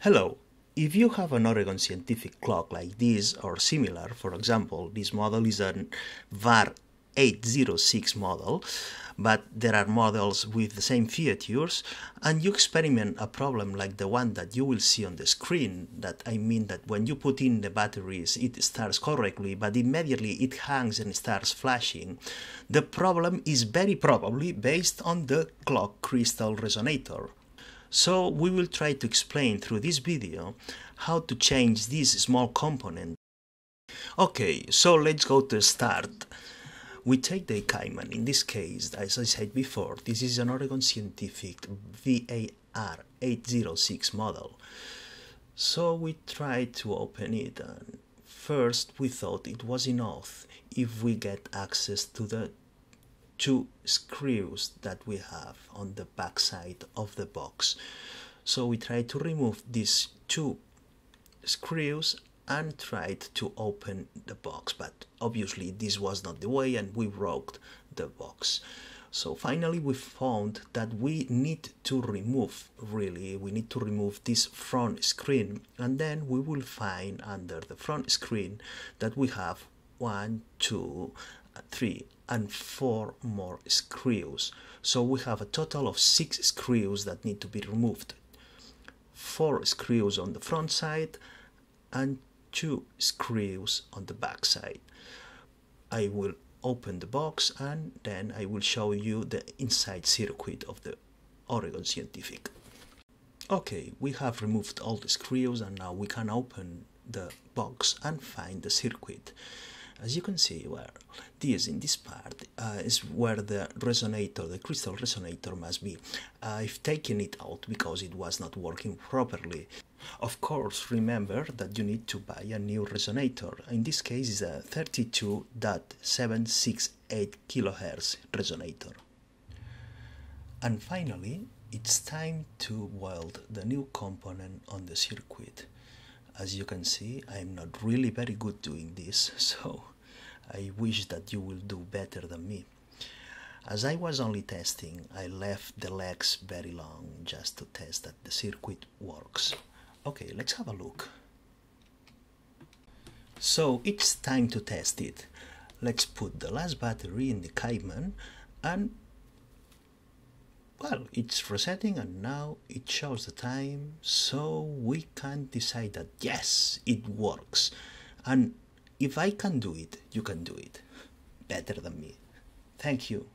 Hello. If you have an Oregon Scientific clock like this or similar, for example, this model is an BAR 806 model, but there are models with the same features, and you experiment a problem like the one that you will see on the screen, that I mean that when you put in the batteries it starts correctly, but immediately it hangs and starts flashing, the problem is very probably based on the clock crystal resonator. So we will try to explain through this video how to change this small component. Okay, so let's go to start. We take the Cayman, in this case, as I said before, this is an Oregon Scientific BAR 806 model. So we try to open it and first we thought it was enough if we get access to the two screws that we have on the back side of the box. So we tried to remove these two screws and tried to open the box, but obviously this was not the way and we broke the box. So finally we found that we need to remove, really, we need to remove this front screen and then we will find under the front screen that we have one, two, three and four more screws. So we have a total of six screws that need to be removed. Four screws on the front side and two screws on the back side. I will open the box and then I will show you the inside circuit of the Oregon Scientific. Okay, we have removed all the screws and now we can open the box and find the circuit as you can see where this in this part uh, is where the resonator the crystal resonator must be. I've taken it out because it was not working properly. Of course remember that you need to buy a new resonator. In this case is a 32.768 kilohertz resonator. And finally it's time to weld the new component on the circuit as you can see I'm not really very good doing this so I wish that you will do better than me. As I was only testing, I left the legs very long just to test that the circuit works. Okay, let's have a look. So it's time to test it. Let's put the last battery in the Cayman and well, it's resetting and now it shows the time so we can decide that yes, it works. And if I can do it, you can do it better than me. Thank you.